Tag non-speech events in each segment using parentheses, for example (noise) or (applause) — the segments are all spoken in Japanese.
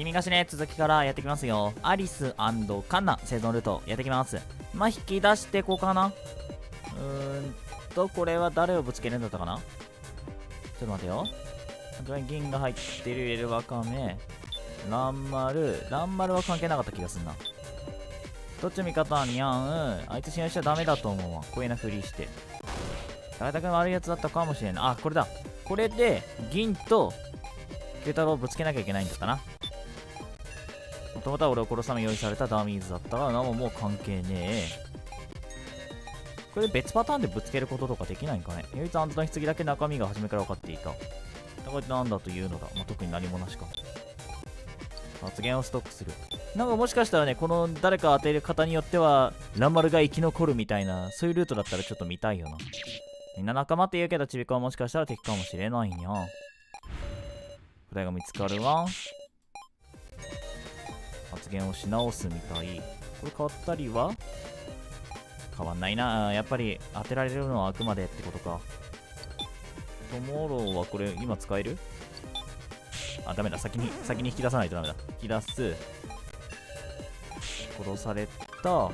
君がしね、続きからやってきますよ。アリスカンナ生存ルートやってきます。まあ、引き出してこうかな。うーんと、これは誰をぶつけるんだったかな？ちょっと待てよ。銀が入ってる入れるわかめ。ランマル。ランマルは関係なかった気がすんな。どっち味方にゃん。あいつ信用しちゃダメだと思うわ。こういうなふりして。高田君悪いやつだったかもしれない。あ、これだ。これで、銀と、九太郎ぶつけなきゃいけないんだったな。もともとは俺を殺すため用意されたダミーズだったが、なももう関係ねえ。これ別パターンでぶつけることとかできないんかね？唯一アンドの棺だけ中身が初めから分かっていた。これなんだというのだ。まあ、特に何もなしか。発言をストックする。なんかもしかしたらね、この誰か当てる方によっては、ランマルが生き残るみたいな、そういうルートだったらちょっと見たいよな。みんな仲間って言うけど、ちびかはもしかしたら敵かもしれないんや。答えが見つかるわ。発言をし直すみたい。これ変わったりは？変わんないな。やっぱり当てられるのはあくまでってことか。トモローはこれ今使える？あ、ダメだ。先に、先に引き出さないとダメだ。引き出す。殺された。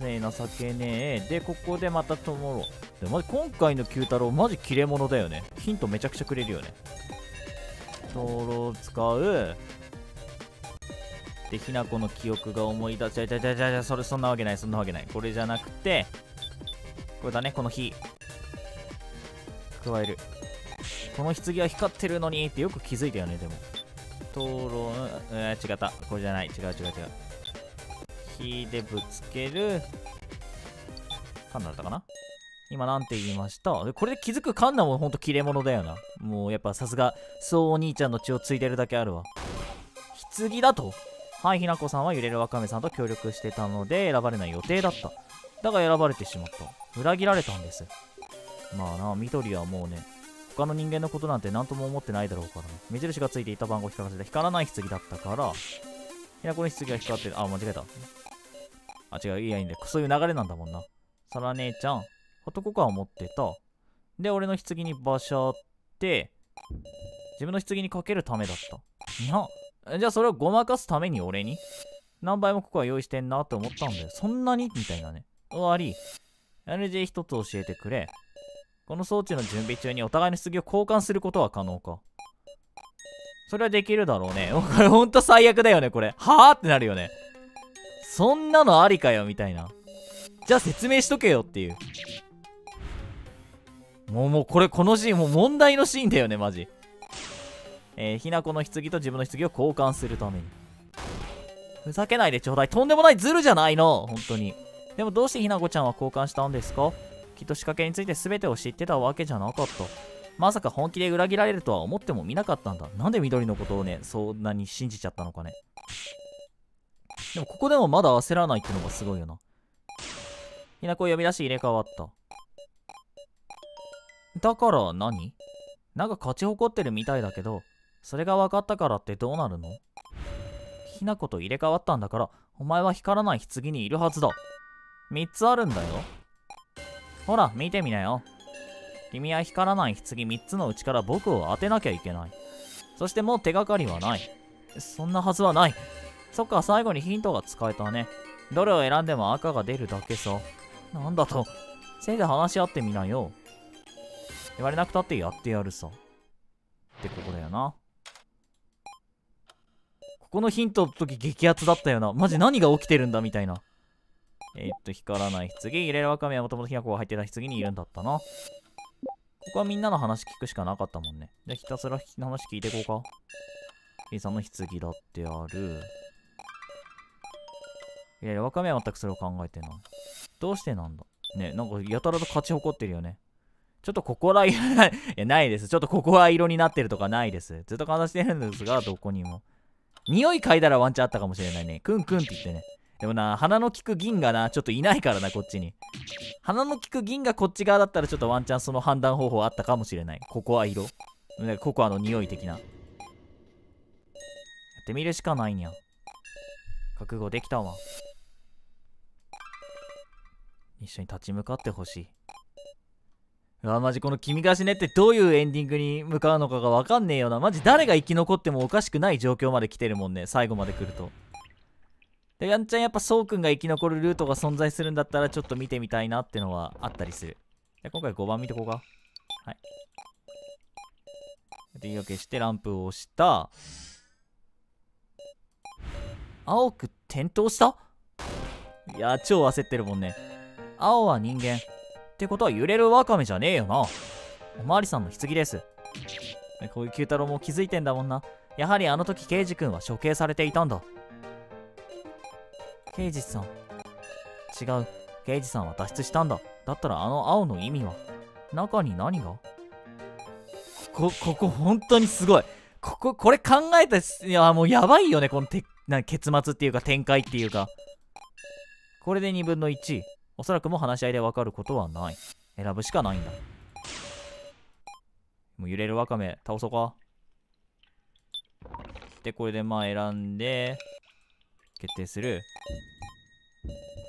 ねえ、情けねえ。で、ここでまたトモロー。で、マジ今回の九太郎、マジ切れ者だよね。ヒントめちゃくちゃくれるよね。トロ使う。で、ひなこの記憶が思い出しちゃいちゃいちゃいちゃいそれそんなわけない、そんなわけない。これじゃなくて、これだね、この火。加える。この棺は光ってるのにってよく気づいたよね、でも。討論、うん、違った。これじゃない。違う違う違う。火でぶつける。カンナだったかな？今なんて言いました？これで気づくカンナもほんと切れ者だよな。もうやっぱさすが、そうお兄ちゃんの血を継いでるだけあるわ。棺だとはい、ひなこさんは揺れるわかめさんと協力してたので選ばれない予定だった。だが選ばれてしまった。裏切られたんです。まあな、緑はもうね、他の人間のことなんて何とも思ってないだろうからね。目印がついていた番号を光らせて光らない棺だったから、いや、この棺が光ってる。あ、間違えた。あ、違う、いや、いいんだよ。そういう流れなんだもんな。サラ姉ちゃん、男か思ってた。で、俺の棺にバシャって、自分の棺にかけるためだった。にゃじゃあそれをごまかすために俺に？何倍もここは用意してんなって思ったんだよ。そんなに？みたいなね。終わり。NJ 一つ教えてくれ。この装置の準備中にお互いの棺を交換することは可能か。それはできるだろうね。(laughs) これほんと最悪だよね、これ。はぁってなるよね。そんなのありかよ、みたいな。じゃあ説明しとけよっていう。もうもうこれ、このシーン、もう問題のシーンだよね、マジ。えー、ひなこの棺と自分の棺を交換するために。ふざけないでちょうだい。とんでもないズルじゃないの。本当に。でもどうしてひなこちゃんは交換したんですか？きっと仕掛けについて全てを知ってたわけじゃなかった。まさか本気で裏切られるとは思ってもみなかったんだ。なんで緑のことをね、そんなに信じちゃったのかね。でもここでもまだ焦らないってのがすごいよな。ひなこを呼び出し入れ替わった。だから何？なんか勝ち誇ってるみたいだけど、それが分かったからってどうなるの？ひなこと入れ替わったんだから、お前は光らない棺にいるはずだ。3つあるんだよ。ほら、見てみなよ。君は光らない棺3つのうちから僕を当てなきゃいけない。そしてもう手がかりはない。そんなはずはない。そっか、最後にヒントが使えたね。どれを選んでも赤が出るだけさ。なんだと。せいで話し合ってみなよ。言われなくたってやってやるさ。ってここだよな。このヒントの時激アツだったよな。マジ何が起きてるんだみたいな。えー、っと、光らない棺。入れるわかめはもともとひなこが入ってた棺にいるんだったな。ここはみんなの話聞くしかなかったもんね。じゃひたすら話聞いていこうか。イさんの棺だってある。いやいや、わかめは全くそれを考えてない。どうしてなんだ？ね、なんかやたらと勝ち誇ってるよね。ちょっとここら (laughs) いや、ないです。ちょっとここは色になってるとかないです。ずっと話してるんですが、どこにも。匂い嗅いだらワンチャンあったかもしれないね。クンクンって言ってね。でもな、鼻の利く銀がな、ちょっといないからな、こっちに。鼻の利く銀がこっち側だったらちょっとワンチャンその判断方法あったかもしれない。ココア色。ココアの匂い的な。やってみるしかないにゃ。覚悟できたわ。一緒に立ち向かってほしい。うわマジこの君が死ねってどういうエンディングに向かうのかがわかんねえよなマジ誰が生き残ってもおかしくない状況まで来てるもんね最後まで来るとでやんちゃんやっぱそうくんが生き残るルートが存在するんだったらちょっと見てみたいなってのはあったりするじゃ今回5番見とこうかはいで言い訳してランプを押した青く点灯したいや超焦ってるもんね青は人間ってことは揺れるワカメじゃねえよな。おまわりさんの棺です。こういう九太郎も気づいてんだもんな。やはりあの時刑事君は処刑されていたんだ。刑事さん。違う。刑事さんは脱出したんだ。だったらあの青の意味は中に何が？こ、ここ本当にすごい。ここ、これ考えた、いや、もうやばいよね。このてな結末っていうか展開っていうか。これで2分の1。おそらくもう話し合いでわかることはない。選ぶしかないんだ。もう揺れるワカメ倒そうか。で、これでまあ選んで、決定する。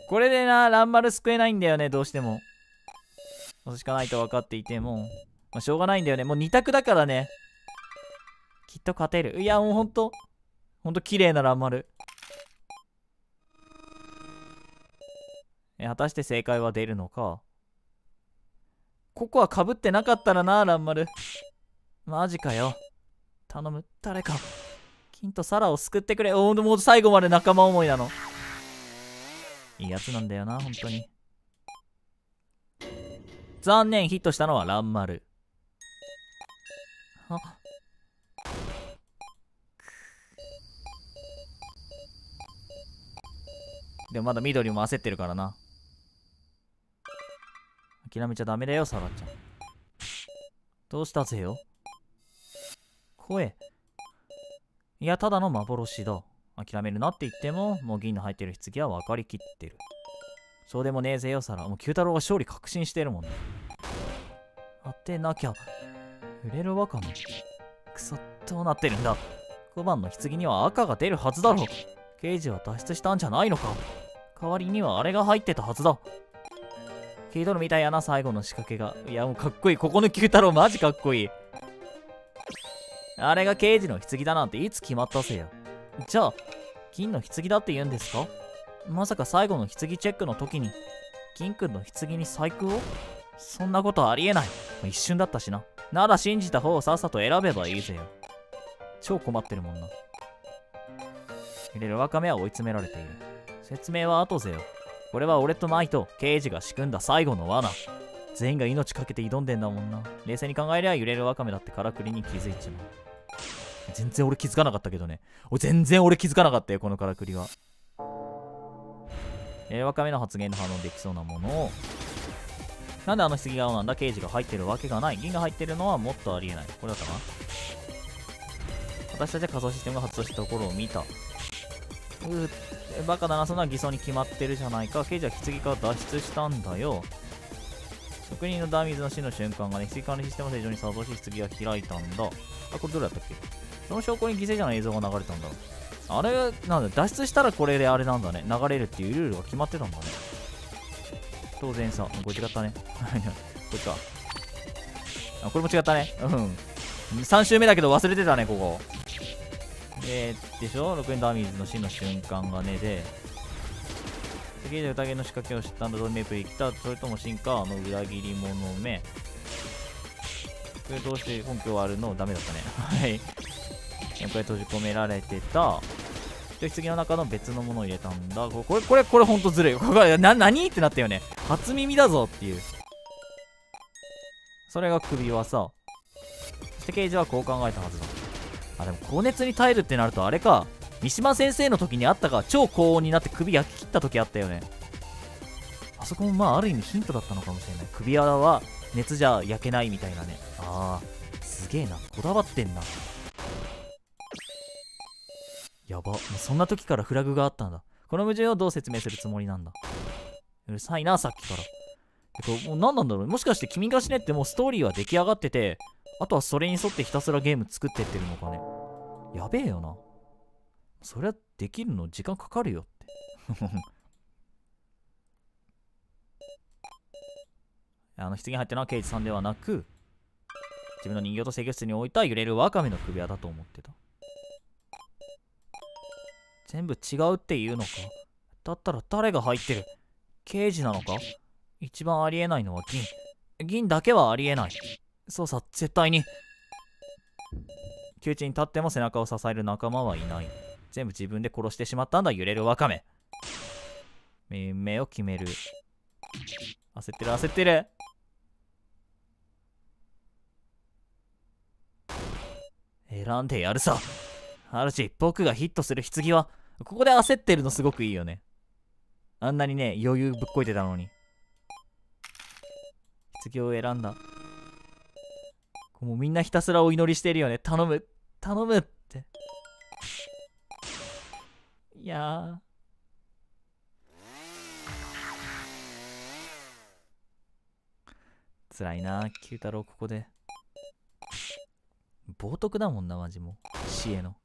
これでな、ランマル救えないんだよね、どうしても。そしかないと分かっていても、まあ、しょうがないんだよね。もう2択だからね。きっと勝てる。いや、もうほんと、ほんと綺麗なランマル。果たして正解は出るのか？ここはかぶってなかったらな、ランマル。マジかよ。頼む、誰か。金とサラを救ってくれ。おもう最後まで仲間思いなの。いいやつなんだよな、本当に。残念、ヒットしたのはランマル。あでもまだ緑も焦ってるからな。諦めちゃダメだよ、サラちゃん。どうしたぜよ？声。いや、ただの幻だ。諦めるなって言っても、もう銀の入ってる棺は分かりきってる。そうでもねえぜよ、サラ。もう九太郎が勝利確信してるもんね。当てなきゃ。触れるワカメ。くそ、どうなってるんだ。小判の棺には赤が出るはずだろ。刑事は脱出したんじゃないのか。代わりにはあれが入ってたはずだ。聞いとるみたいやな、最後の仕掛けが。いや、もうかっこいい。ここの九太郎マジかっこいい。あれが刑事の棺だなんていつ決まったせや。じゃあ、金の棺だって言うんですか？まさか最後の棺チェックの時に、金くんの棺に細工を？そんなことありえない。一瞬だったしな。なら信じた方をさっさと選べばいいぜよ。超困ってるもんな。入れるワカメは追い詰められている。説明は後ぜよ。これは俺とマイと刑事が仕組んだ最後の罠。全員が命かけて挑んでんだもんな。冷静に考えりゃ揺れるワカメだってからくりに気づいちまう。全然俺気づかなかったけどね。お全然俺気づかなかったよ、このからくりは。えー、ワカメの発言の反応できそうなものを。なんであの棺顔なんだ？刑事が入ってるわけがない。銀が入ってるのはもっとありえない。これだったかな私たちは仮想システムが発動したところを見た。バカだな、そんな偽装に決まってるじゃないか。刑事は棺から脱出したんだよ。職人のダーミーズの死の瞬間がね、棺管理システム正常に作動し、棺が開いたんだ。あ、これどれだったっけ？その証拠に犠牲者の映像が流れたんだ。あれ、なんだ、脱出したらこれであれなんだね。流れるっていうルールが決まってたんだね。当然さ、これ違ったね。(laughs) こっちか。あ、これも違ったね。うん。3周目だけど忘れてたね、ここ。えー、でしょ ?6 円ダーミーズの死の瞬間がねで、次で宴の仕掛けを知ったんだドメープリ来た。それとも進化の裏切り者め。これどうして根拠はあるの？ダメだったね。(laughs) はい。これ閉じ込められてた。で棺の中の別のものを入れたんだ。これこれこれほんとずるい。これな何？ってなったよね。初耳だぞっていう。それが首輪さ。そして刑事はこう考えたはずだ。あ、でも高熱に耐えるってなるとあれか。三島先生の時にあったか。超高温になって首焼き切った時あったよね。あそこもまあある意味ヒントだったのかもしれない。首輪は熱じゃ焼けないみたいなね。ああ、すげえな。こだわってんな。やば。そんな時からフラグがあったんだ。この矛盾をどう説明するつもりなんだ。うるさいな、さっきから。えっと、もう何なんだろうもしかして君が死ねってもうストーリーは出来上がってて、あとはそれに沿ってひたすらゲーム作ってってるのかね。やべえよな。そりゃできるの時間かかるよって。(laughs) あの棺に入ってるのは刑事さんではなく自分の人形と制御室に置いた揺れるワカメの首輪だと思ってた全部違うっていうのかだったら誰が入ってる？刑事なのか？一番ありえないのは銀銀だけはありえないそうさ絶対に。窮地に立っても背中を支える仲間はいない。全部自分で殺してしまったんだ。揺れるワカメ命を決める。焦ってる焦ってる。選んでやるさ。主僕がヒットする棺は。ここで焦ってるのすごくいいよね。あんなにね余裕ぶっこいてたのに。棺を選んだ。もうみんなひたすらお祈りしてるよね。頼む。頼むって。いやー。辛いな九太郎ここで。冒涜だもんなマジもう。死への。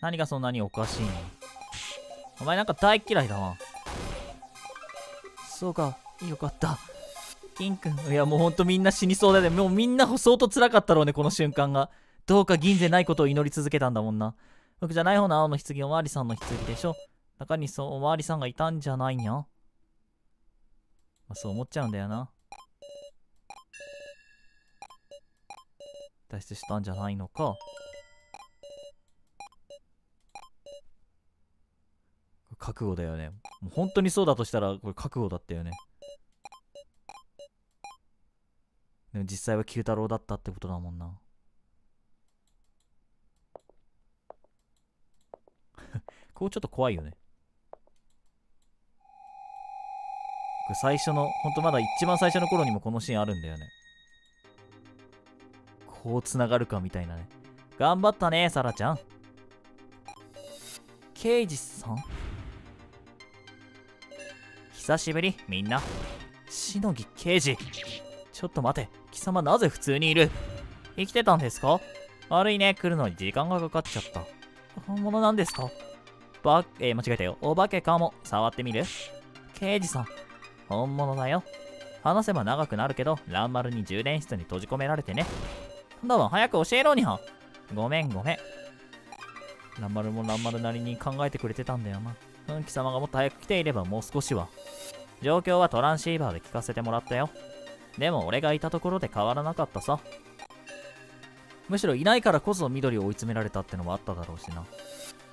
何がそんなにおかしいの？お前なんか大嫌いだなそうかよかった。銀くん。いやもうほんとみんな死にそうだね。もうみんな相当辛かったろうねこの瞬間が。どうか銀でないことを祈り続けたんだもんな。僕じゃない方の青の棺おまわりさんの棺でしょ。中にそうおまわりさんがいたんじゃないにゃ、まあ、そう思っちゃうんだよな。脱出したんじゃないのか。覚悟だよね。もう本当にそうだとしたらこれ覚悟だったよね。でも実際は九太郎だったってことだもんな。(laughs) こうちょっと怖いよね。これ最初のほんとまだ一番最初の頃にもこのシーンあるんだよね。こうつながるかみたいなね。頑張ったねサラちゃん。刑事さん？久しぶりみんな。しのぎ刑事ちょっと待て。貴様なぜ普通にいる？生きてたんですか？悪いね。来るのに時間がかかっちゃった。本物なんですか？ば、えー、間違えたよ。お化けかも。触ってみる？刑事さん。本物だよ。話せば長くなるけど蘭丸に充電室に閉じ込められてね。だわ早く教えろにゃ。ごめんごめん。蘭丸も蘭丸なりに考えてくれてたんだよな。うん貴様がもっと早く来ていればもう少しは。状況はトランシーバーで聞かせてもらったよ。でも俺がいたところで変わらなかったさ。むしろいないからこそ緑を追い詰められたってのもあっただろうしな。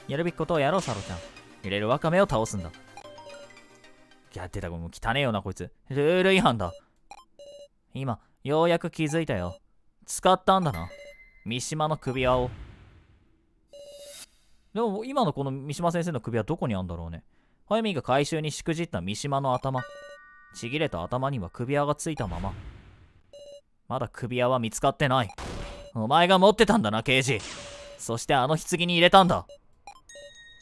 やるべきことをやろうサロちゃん。揺れるワカメを倒すんだ。やってたもう汚ねえよなこいつ。ルール違反だ。今ようやく気づいたよ。使ったんだな。三島の首輪を。でも今のこの三島先生の首輪どこにあんだろうね。早見が回収にしくじった三島の頭。ちぎれた頭には首輪がついたまま。まだ首輪は見つかってない。お前が持ってたんだな刑事。そしてあの棺に入れたんだ。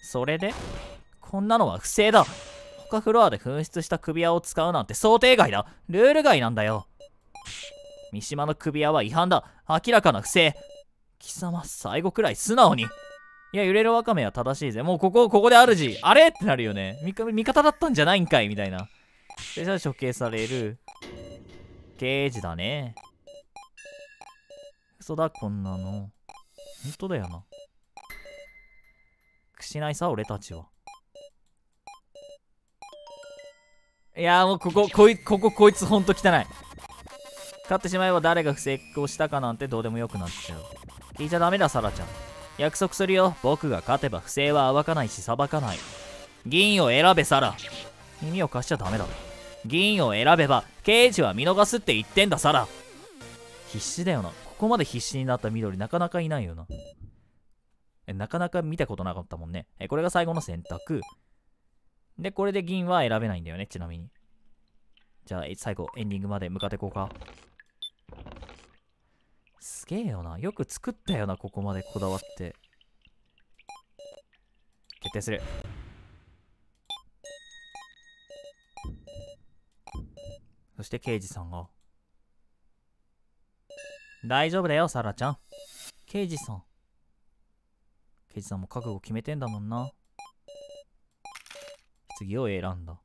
それでこんなのは不正だ。他フロアで紛失した首輪を使うなんて想定外だ。ルール外なんだよ。三島の首輪は違反だ。明らかな不正。貴様最後くらい素直に。いや揺れるワカメは正しいぜ。もうここここで主あれ？ってなるよね。味方だったんじゃないんかい。みたいな。でじゃあ処刑される。刑事だね。嘘だこんなの。本当だよな。くしないさ俺たちは。いやもうこここいこここいつほんと汚い。勝ってしまえば誰が不正をしたかなんてどうでもよくなっちゃう。聞いちゃダメだサラちゃん。約束するよ。僕が勝てば不正は暴かないし裁かない。銀を選べサラ。耳を貸しちゃダメだ銀を選べば刑事は見逃すって言ってんだサラ必死だよなここまで必死になった緑なかなかいないよなえなかなか見たことなかったもんね。えこれが最後の選択。で、これで銀は選べないんだよね、ちなみに。じゃあ、最後、エンディングまで向かっていこうか。すげえよな。よく作ったよな、ここまでこだわって。決定する。そして刑事さんが。大丈夫だよ、サラちゃん。刑事さん。刑事さんも覚悟決めてんだもんな。次を選んだ。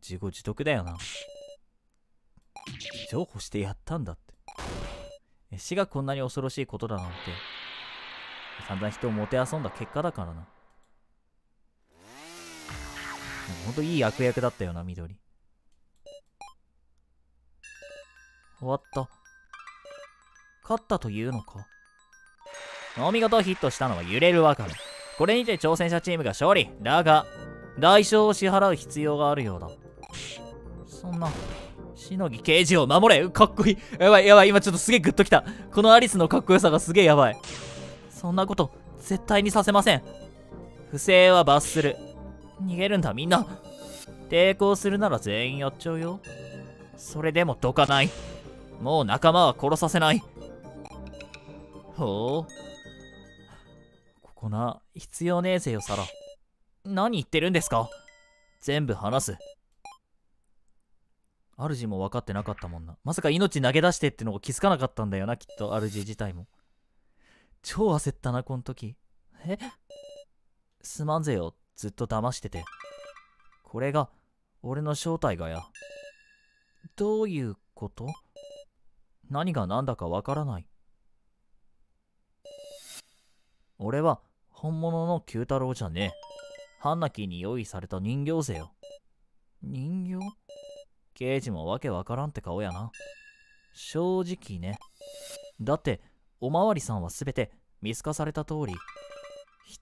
自業自得だよな。譲歩してやったんだって。死がこんなに恐ろしいことだなんて。散々人をもてあそんだ結果だからな。ほんといい悪役だったよな緑。終わった。勝ったというのか？お見事ヒットしたのは揺れるワカメ。これにて挑戦者チームが勝利。だが代償を支払う必要があるようだ。そんなしのぎ刑事を守れ。かっこいい。やばいやばい。今ちょっとすげえグッときた。このアリスのかっこよさがすげえやばい。そんなこと絶対にさせません。不正は罰する。逃げるんだみんな。抵抗するなら全員やっちゃうよ。それでもどかない。もう仲間は殺させない。ほう。ここな必要ねえぜよサラ。何言ってるんですか。全部話す。主も分かってなかったもんな。まさか命投げ出してってのを気づかなかったんだよなきっと。主自体も。超焦ったなこん時。え？すまんぜよ。ずっと騙してて。これが俺の正体がや。どういうこと？何が何だかわからない。俺は本物の九太郎じゃねえ。ハンナキーに用意された人形ぜよ。人形？刑事もわけわからんって顔やな。正直ね。だっておまわりさんはすべて見透かされた通り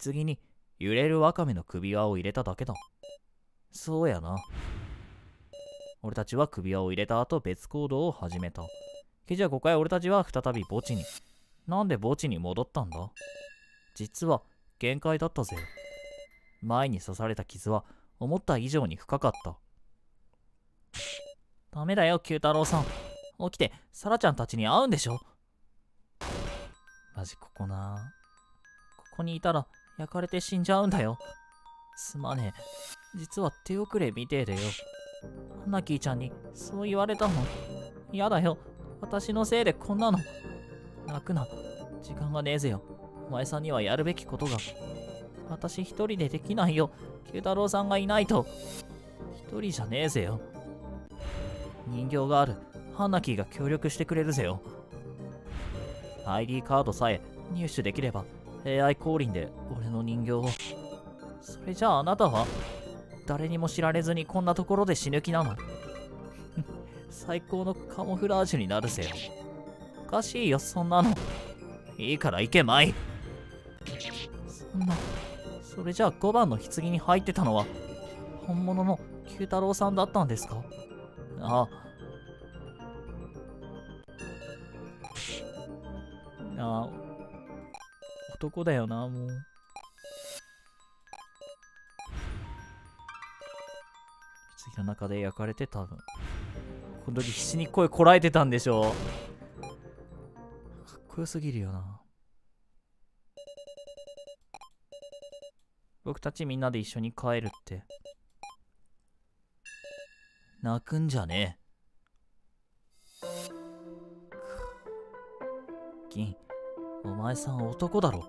棺に揺れるワカメの首輪を入れただけだ。そうやな。俺たちは首輪を入れた後別行動を始めた。けじゃここへ俺たちは再び墓地に。なんで墓地に戻ったんだ？実は限界だったぜ。前に刺された傷は思った以上に深かった。ダメだよ九太郎さん。起きてサラちゃんたちに会うんでしょ？マジここな。ここにいたら焼かれて死んじゃうんだよ。すまねえ。実は手遅れみてえでよ。ハナキーちゃんにそう言われたの。嫌だよ。私のせいでこんなの。泣くな。時間がねえぜよ。お前さんにはやるべきことが。私一人でできないよ。九太郎さんがいないと。一人じゃねえぜよ。人形がある。ハナキーが協力してくれるぜよ。ID カードさえ入手できれば AI 降臨で俺の人形を。それじゃああなたは誰にも知られずにこんなところで死ぬ気なの？(laughs) 最高のカモフラージュになるぜよ。おかしいよそんなの。いいから行けまいそんなそれじゃあ5番の棺に入ってたのは本物の九太郎さんだったんですか？あ。あ。男だよなもう。棺の中で焼かれて多分この時必死に声こらえてたんでしょう。かっこよすぎるよな。僕たちみんなで一緒に帰るって。泣くんじゃね。え銀お前さん男だろ。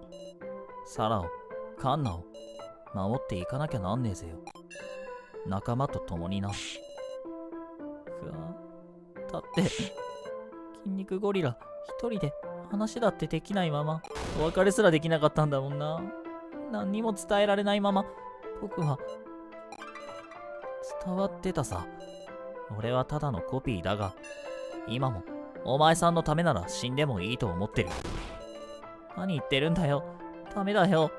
サラをカンナを守っていかなきゃなんねえぜよ。仲間と共にな。ふわだって筋肉ゴリラ一人で話だってできないままお別れすらできなかったんだもんな。何にも伝えられないまま僕は伝わってたさ。俺はただのコピーだが、今もお前さんのためなら死んでもいいと思ってる。何言ってるんだよ。ダメだよ。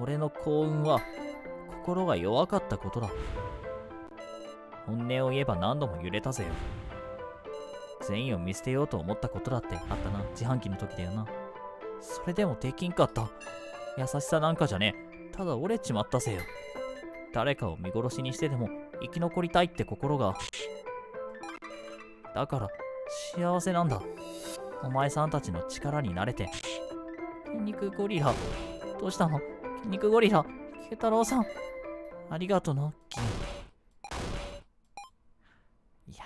俺の幸運は心が弱かったことだ。本音を言えば何度も揺れたぜよ。全員を見捨てようと思ったことだってあったな。自販機の時だよな。それでもできんかった。優しさなんかじゃねえ。ただ折れちまったぜよ。誰かを見殺しにしてでも生き残りたいって心が。だから幸せなんだ。お前さんたちの力になれて。筋肉ゴリラ。どうしたの？筋肉ゴリラ。ケ太郎さん。ありがとな、キ。いや。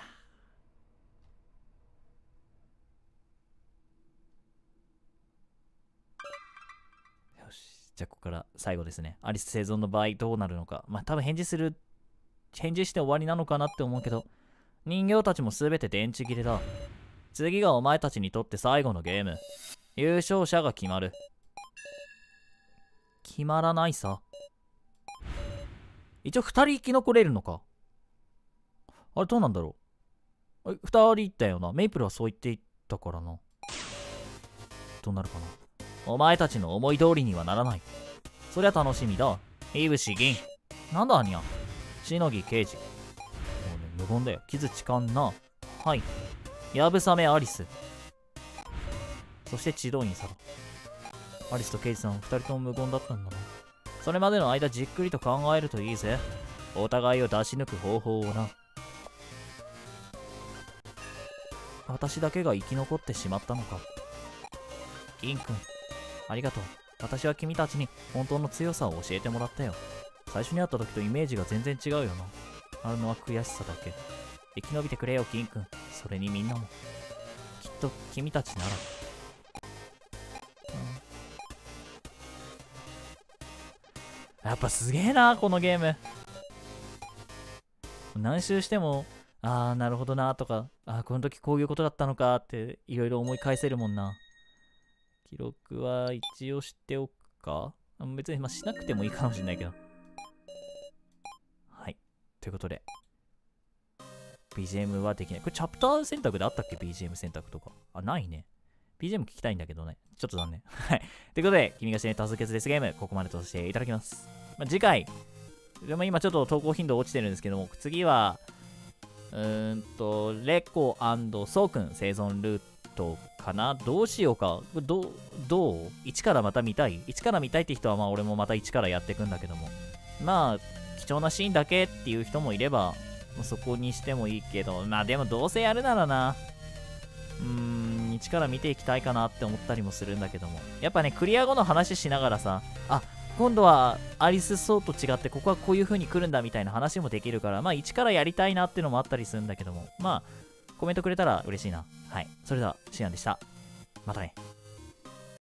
よし。じゃあ、ここから最後ですね。アリス生存の場合どうなるのか。まあ、多分返事する返事して終わりなのかなって思うけど、人形たちも全て電池切れだ。次がお前たちにとって最後のゲーム。優勝者が決まる。決まらないさ。一応2人生き残れるのか。あれどうなんだろう。2人いったよな。メイプルはそう言っていったからな。どうなるかな。お前たちの思い通りにはならない。そりゃ楽しみだ。いぶし銀。なんだ、アニャ。しのぎ刑事。もうね、無言だよ。傷痴漢な。はい。やぶさめアリス。そして地動員さアリスとケイジさん二人とも無言だったんだな。それまでの間じっくりと考えるといいぜ。お互いを出し抜く方法をな。私だけが生き残ってしまったのか。銀くん、ありがとう。私は君たちに本当の強さを教えてもらったよ。最初に会った時とイメージが全然違うよな。あるのは悔しさだけ。生き延びてくれよ、銀くん。それにみんなも。きっと君たちなら。やっぱすげえな、このゲーム。何周しても、ああ、なるほどな、とか、ああ、この時こういうことだったのかって、いろいろ思い返せるもんな。記録は一応しておくか別に、まあ、しなくてもいいかもしれないけど。ということで、BGM はできない。これチャプター選択であったっけ ?BGM 選択とか。あ、ないね。BGM 聞きたいんだけどね。ちょっと残念。(laughs) はい。ということで、君がして多数決ですゲーム、ここまでとさせていただきます。まあ、次回、でも今ちょっと投稿頻度落ちてるんですけども、次は、うーんと、レコソーくん生存ルートかな？どうしようか？どどう ?1 からまた見たい ?1 から見たいって人はまあ俺もまた1からやっていくんだけども。まあ、貴重なシーンだけっていう人もいれば、そこにしてもいいけど、まあでもどうせやるならな、うーん、1から見ていきたいかなって思ったりもするんだけども。やっぱね、クリア後の話しながらさ、あ、今度はアリス・ソーと違ってここはこういう風に来るんだみたいな話もできるから、まあ1からやりたいなっていうのもあったりするんだけども、まあコメントくれたら嬉しいな。はい。それでは、シアンでした。またね。